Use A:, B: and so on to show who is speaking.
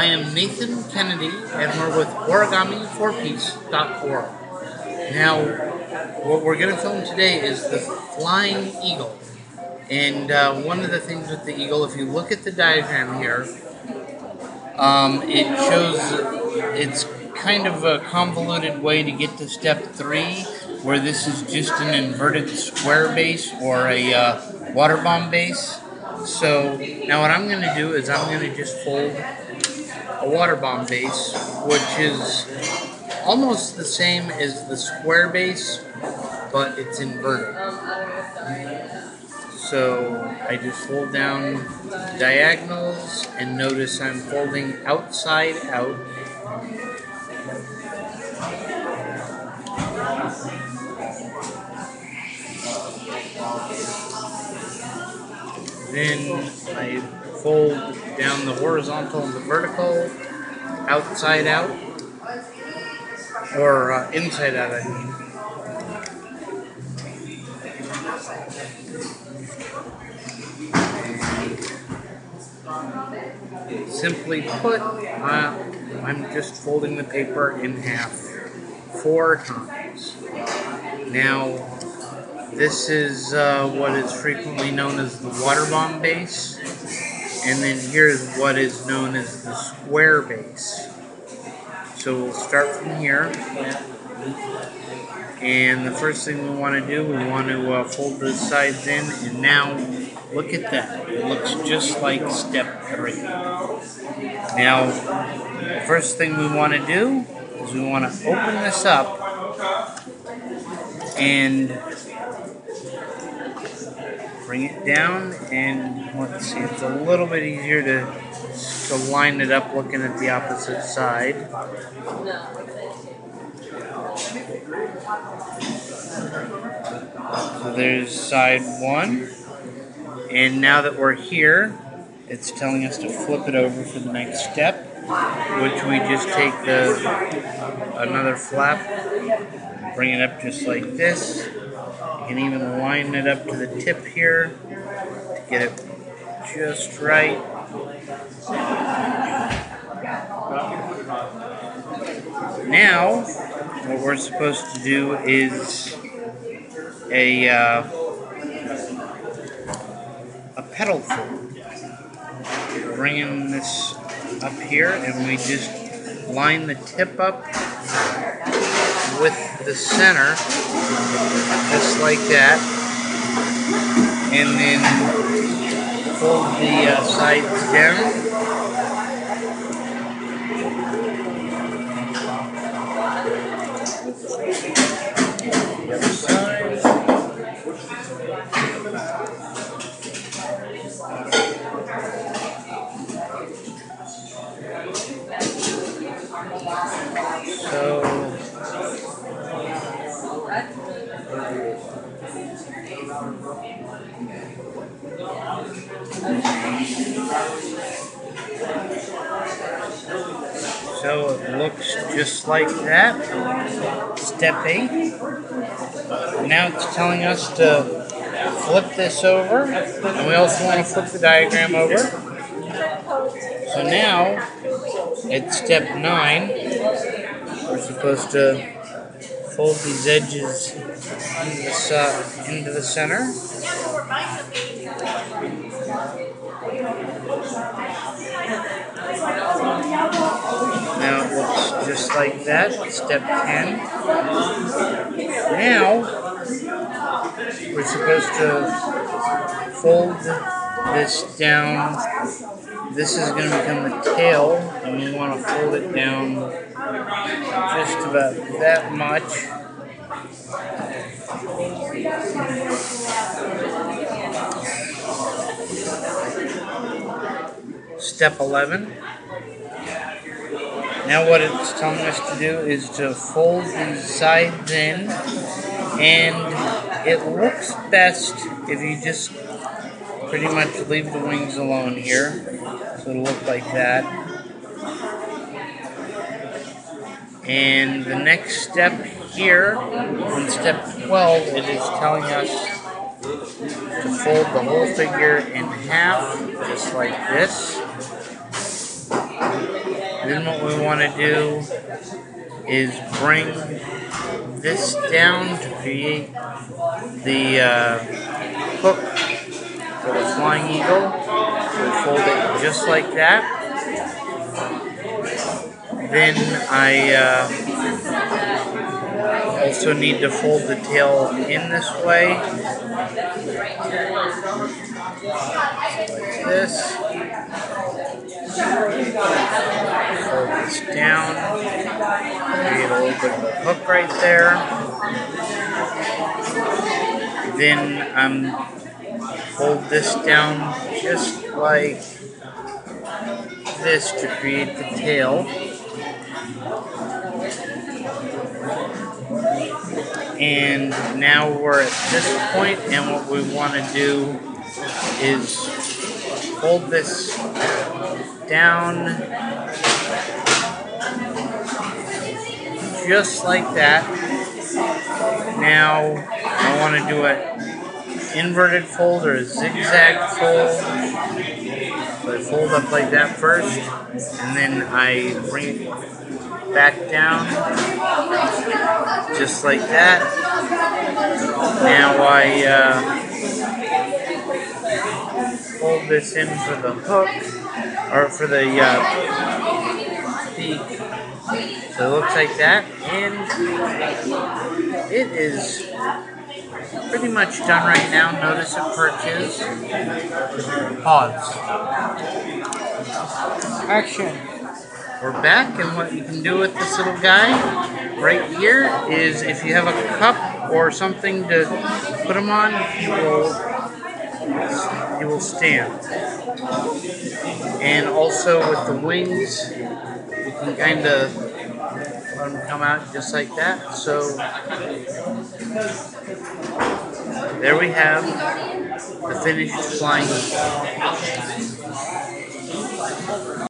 A: I am Nathan Kennedy, and we're with Origami4Peace.org. Now, what we're going to film today is the Flying Eagle. And uh, one of the things with the eagle, if you look at the diagram here, um, it shows it's kind of a convoluted way to get to step three, where this is just an inverted square base or a uh, water bomb base. So now what I'm going to do is I'm going to just fold a water bomb base, which is almost the same as the square base, but it's inverted. So I just fold down diagonals and notice I'm folding outside out. Then I fold down the horizontal and the vertical, outside out, or uh, inside out, I mean. Simply put, uh, I'm just folding the paper in half four times. Now, this is uh, what is frequently known as the water bomb base, and then here's what is known as the square base. So we'll start from here. And the first thing we want to do, we want to uh, fold the sides in, and now look at that. It looks just like step three. Now, the first thing we want to do is we want to open this up and bring it down and let's see it's a little bit easier to to line it up looking at the opposite side. So there's side one and now that we're here it's telling us to flip it over for the next step which we just take the another flap bring it up just like this can even line it up to the tip here to get it just right. Now, what we're supposed to do is a uh, a petal fold. Bringing this up here, and we just line the tip up with the center, just like that, and then fold the uh, sides down. So it looks just like that. Step 8. Now it's telling us to flip this over. And we also want to flip the diagram over. So now, at step 9, we're supposed to fold these edges into the, into the center. Now it looks just like that. Step 10. Now we're supposed to fold this down. This is going to become the tail, and we want to fold it down just about that much. Step 11. Now what it's telling us to do is to fold these sides in and it looks best if you just pretty much leave the wings alone here. So it'll look like that. And the next step here, on step 12, it is telling us to fold the whole figure in half, just like this. Then what we want to do is bring this down to create the uh, hook flying eagle. Fold it just like that. Then I uh, also need to fold the tail in this way. Like this. Fold this down. Create a little bit of a hook right there. Then um, fold this down just like this to create the tail. And now we're at this point, and what we want to do is hold this down just like that. Now I want to do an inverted fold or a zigzag fold. So I fold up like that first, and then I bring it back down just like that. Now I uh, fold this in for the hook, or for the uh. So it looks like that, and it is pretty much done right now. Notice it perches. Pause.
B: Action.
A: We're back, and what you can do with this little guy right here is if you have a cup or something to put him on, he will he will stand. And also with the wings, you can kind of them come out just like that. So there we have the finished flying.